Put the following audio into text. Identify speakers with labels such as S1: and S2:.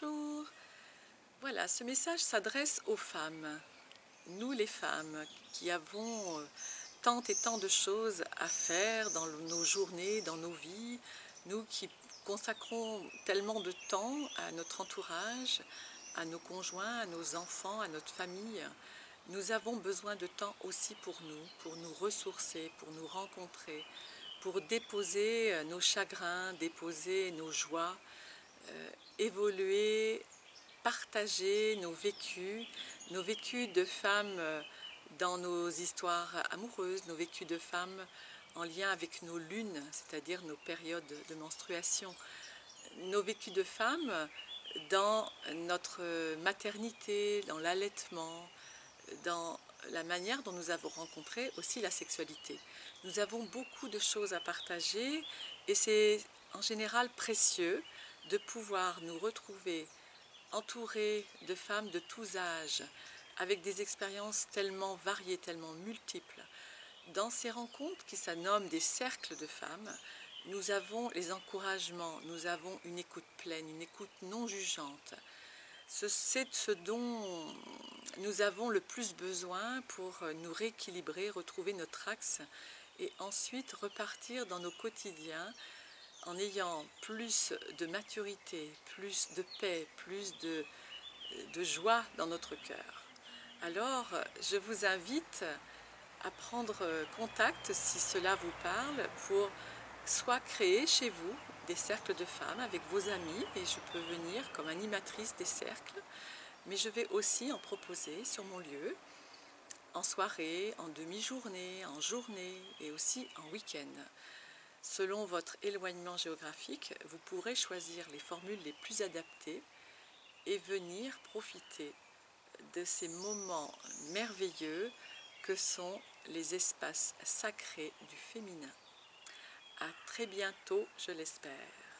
S1: Bonjour Voilà, ce message s'adresse aux femmes. Nous les femmes qui avons euh, tant et tant de choses à faire dans nos journées, dans nos vies, nous qui consacrons tellement de temps à notre entourage, à nos conjoints, à nos enfants, à notre famille, nous avons besoin de temps aussi pour nous, pour nous ressourcer, pour nous rencontrer, pour déposer euh, nos chagrins, déposer nos joies, euh, évoluer, partager nos vécus, nos vécus de femmes euh, dans nos histoires amoureuses, nos vécus de femmes en lien avec nos lunes, c'est-à-dire nos périodes de menstruation, nos vécus de femmes dans notre maternité, dans l'allaitement, dans la manière dont nous avons rencontré aussi la sexualité. Nous avons beaucoup de choses à partager et c'est en général précieux de pouvoir nous retrouver entourés de femmes de tous âges, avec des expériences tellement variées, tellement multiples. Dans ces rencontres qui s'anomment des cercles de femmes, nous avons les encouragements, nous avons une écoute pleine, une écoute non jugeante. C'est ce dont nous avons le plus besoin pour nous rééquilibrer, retrouver notre axe et ensuite repartir dans nos quotidiens en ayant plus de maturité, plus de paix, plus de, joie dans notre cœur. Alors, je vous invite à prendre contact, si cela vous parle, pour soit créer chez vous des cercles de femmes avec vos amis, et je peux venir comme animatrice des cercles, mais je vais aussi en proposer sur mon lieu, en soirée, en demi-journée, en journée et aussi en week-end. Selon votre éloignement géographique, vous pourrez choisir les formules les plus adaptées et venir profiter de ces moments merveilleux que sont les espaces sacrés du féminin. À très bientôt, je l'espère.